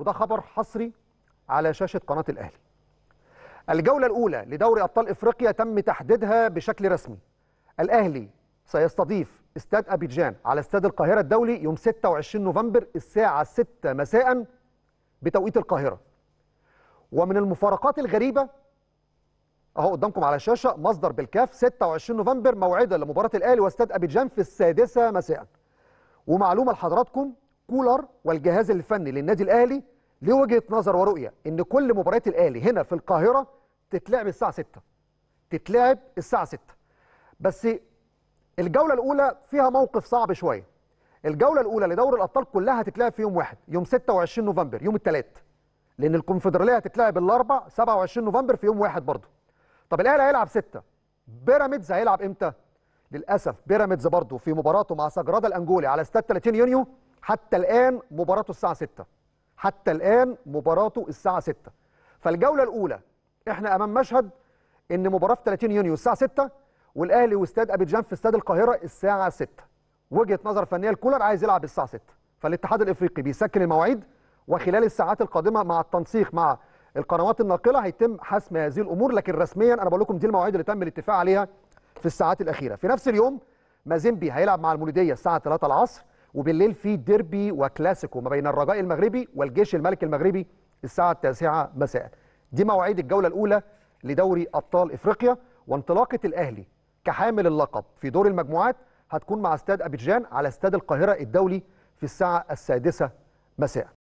وده خبر حصري على شاشة قناة الأهلي. الجولة الأولى لدوري أبطال إفريقيا تم تحديدها بشكل رسمي. الأهلي سيستضيف استاد أبيجان على استاد القاهرة الدولي يوم 26 نوفمبر الساعة 6 مساء بتوقيت القاهرة. ومن المفارقات الغريبة أهو قدامكم على الشاشه مصدر بالكاف 26 نوفمبر موعدا لمباراة الأهلي واستاد أبيجان في السادسة مساء. ومعلومة لحضراتكم كولر والجهاز الفني للنادي الأهلي ليه وجهه نظر ورؤية إن كل مباريات الأهلي هنا في القاهرة تتلعب الساعة 6 تتلعب الساعة 6 بس الجولة الأولى فيها موقف صعب شوية. الجولة الأولى لدوري الأبطال كلها هتتلعب في يوم واحد يوم 26 نوفمبر يوم الثلاث لأن الكونفدرالية هتتلعب الأربع 27 نوفمبر في يوم واحد برضه. طب الأهلي هيلعب 6 بيراميدز هيلعب إمتى؟ للأسف بيراميدز برضه في مباراته مع سجرادا الأنجولي على استاد 30 يونيو حتى الآن مباراته الساعة 6 حتى الآن مباراته الساعة 6 فالجولة الأولى إحنا أمام مشهد إن مباراة في 30 يونيو الساعة 6 والأهلي واستاد ابيجان في استاد القاهرة الساعة 6 وجهة نظر فنية الكولر عايز يلعب الساعة 6 فالاتحاد الإفريقي بيسكن المواعيد وخلال الساعات القادمة مع التنسيق مع القنوات الناقلة هيتم حسم هذه الأمور. لكن رسميا أنا بقول لكم دي المواعيد اللي تم الاتفاق عليها في الساعات الأخيرة. في نفس اليوم مازيمبي هيلعب مع المولودية الساعة 3 العصر. وبالليل في ديربي وكلاسيكو ما بين الرجاء المغربي والجيش الملكي المغربي الساعة 9 مساء. دي مواعيد الجولة الأولى لدوري أبطال إفريقيا وانطلاقة الأهلي كحامل اللقب. في دور المجموعات هتكون مع استاد أبيجان على استاد القاهرة الدولي في الساعة السادسة مساء.